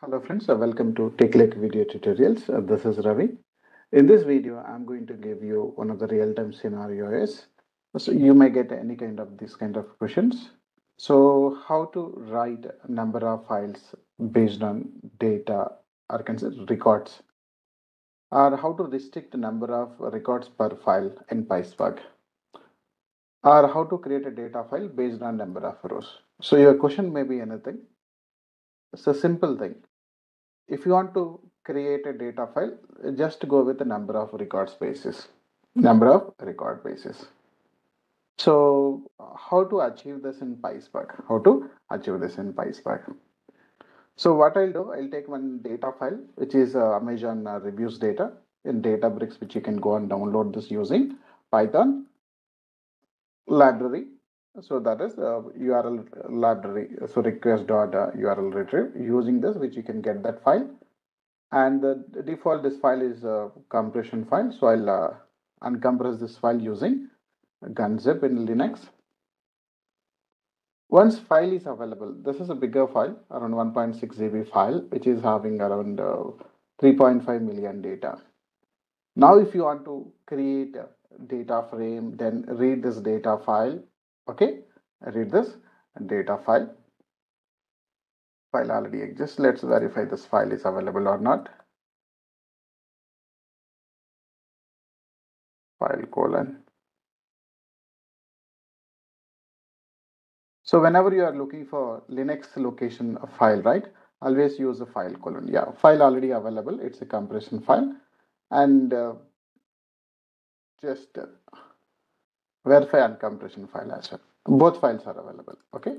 Hello friends, uh, welcome to TechLake video tutorials. Uh, this is Ravi. In this video, I'm going to give you one of the real-time scenarios. So you may get any kind of this kind of questions. So how to write number of files based on data or consider records or how to restrict the number of records per file in PySpark or how to create a data file based on number of rows. So your question may be anything. It's a simple thing. If you want to create a data file, just go with the number of record spaces, number of record bases. So how to achieve this in PySpark? How to achieve this in PySpark? So what I'll do, I'll take one data file, which is uh, Amazon uh, reviews data in Databricks, which you can go and download this using Python library. So that is uh, URL library. So request dot uh, URL retrieve using this, which you can get that file. And the default this file is a compression file. So I'll uh, uncompress this file using gunzip in Linux. Once file is available, this is a bigger file, around 1.6 GB file, which is having around uh, 3.5 million data. Now, if you want to create a data frame, then read this data file. Okay, read this data file. File already exists. Let's verify this file is available or not. File colon So whenever you are looking for Linux location file, right, always use a file colon. Yeah, file already available. It's a compression file. And uh, just uh, verify and compression file as well. Both files are available. Okay.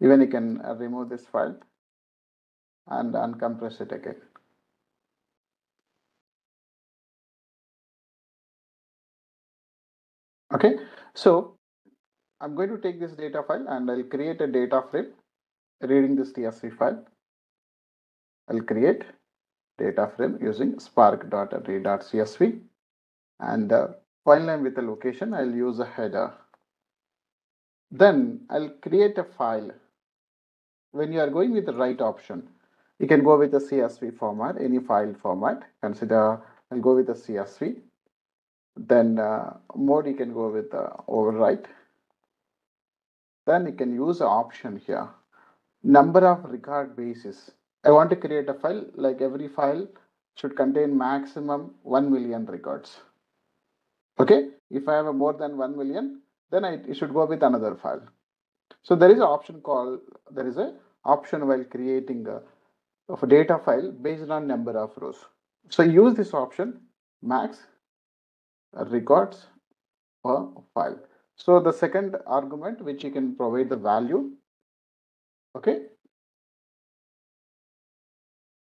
Even you can uh, remove this file and uncompress it again. Okay. So I'm going to take this data file and I'll create a data frame reading this TSV file. I'll create data frame using spark.read.csv and uh, file name with a location. I'll use a header. Then I'll create a file. When you are going with the write option, you can go with a CSV format, any file format. Consider I'll go with a CSV. Then uh, mode you can go with the overwrite then you can use the option here number of record bases i want to create a file like every file should contain maximum 1 million records okay if i have more than 1 million then i should go with another file so there is an option called there is a option while creating a, of a data file based on number of rows so use this option max records per file so the second argument which you can provide the value. Okay.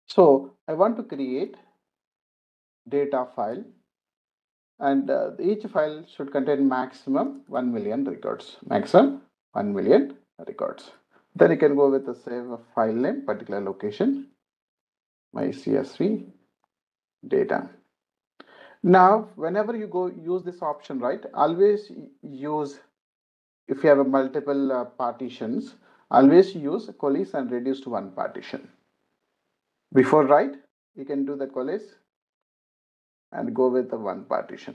So I want to create data file and uh, each file should contain maximum 1 million records. Maximum 1 million records. Then you can go with the save a file name particular location. My csv data. Now, whenever you go use this option, right, always use, if you have a multiple uh, partitions, always use coalesce and reduce to one partition. Before write, you can do the coalesce and go with the one partition.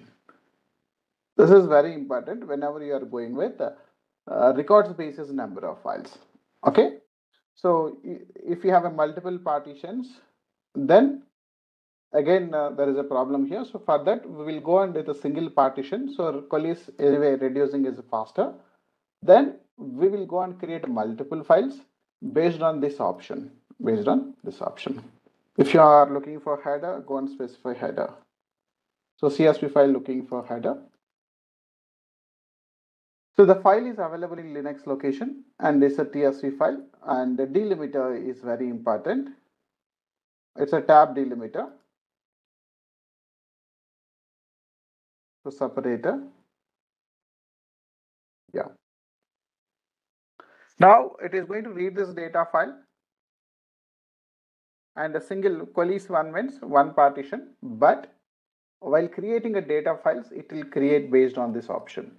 This is very important whenever you are going with uh, uh, record spaces number of files. Okay. So if you have a multiple partitions, then again uh, there is a problem here so for that we will go and with a single partition so coalesce anyway reducing is faster then we will go and create multiple files based on this option based on this option if you are looking for header go and specify header so csv file looking for header so the file is available in linux location and it's a tsv file and the delimiter is very important it's a tab delimiter So separator. Yeah. Now it is going to read this data file and a single coalesce one means one partition, but while creating a data files, it will create based on this option.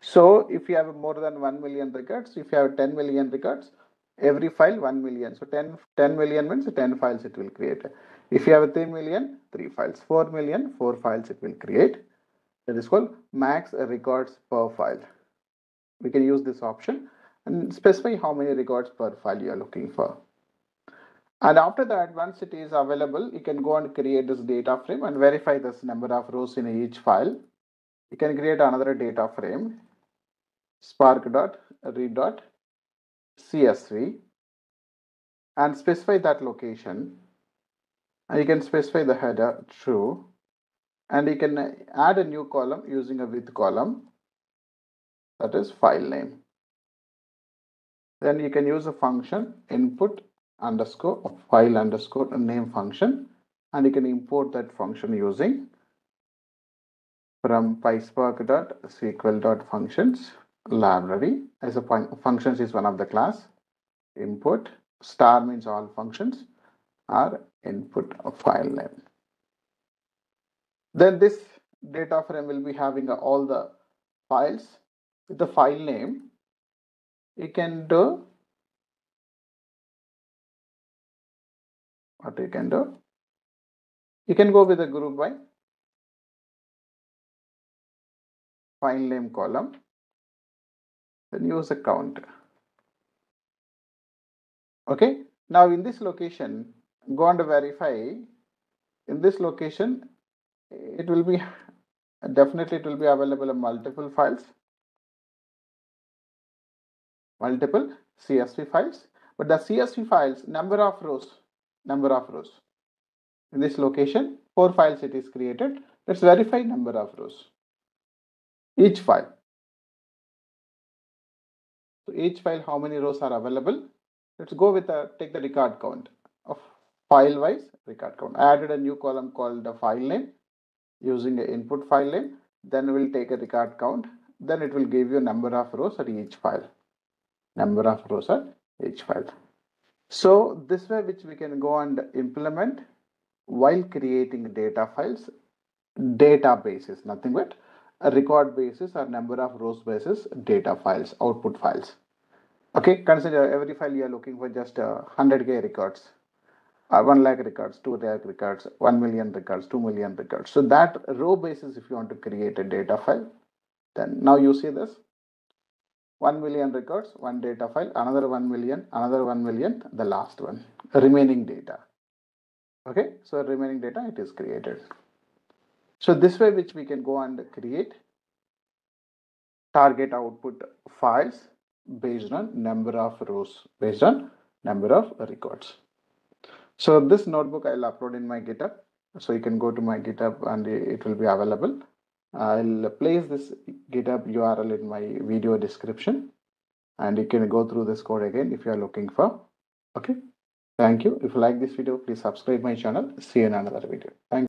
So if you have more than 1 million records, if you have 10 million records, every file 1 million. So 10, 10 million means 10 files it will create. If you have 3 million, 3 files. 4 million, 4 files it will create. That is called max records per file. We can use this option and specify how many records per file you are looking for. And after that, once it is available, you can go and create this data frame and verify this number of rows in each file. You can create another data frame, spark.read.csv and specify that location. And you can specify the header true and you can add a new column using a with column that is file name. Then you can use a function input underscore file underscore name function. And you can import that function using from pyspark.sql.functions library as a fun functions is one of the class. Input star means all functions are input file name. Then this data frame will be having all the files. With the file name you can do what you can do? You can go with a group by file name column then use a count. Okay? Now in this location go and verify. In this location it will be definitely it will be available in multiple files. Multiple csv files. But the csv files number of rows number of rows. In this location, four files it is created. Let's verify number of rows. Each file. So each file, how many rows are available? Let's go with the take the record count of file wise record count. I added a new column called the file name using the input file name. Then we'll take a record count. Then it will give you number of rows at each file. Number of rows at each file. So this way which we can go and implement while creating data files, databases, nothing but a record basis or number of rows basis data files, output files. Okay, consider every file you are looking for just uh, 100k records, uh, 1 lakh records, 2 lakh records, 1 million records, 2 million records. So that row basis if you want to create a data file, then now you see this 1 million records, one data file, another 1 million, another 1 million, the last one, remaining data. Okay, so remaining data it is created. So this way which we can go and create target output files based on number of rows, based on number of records. So this notebook I'll upload in my GitHub. So you can go to my GitHub and it will be available. I'll place this GitHub URL in my video description and you can go through this code again if you are looking for. Okay. Thank you. If you like this video, please subscribe my channel. See you in another video. Thank you.